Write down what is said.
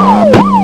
Woo!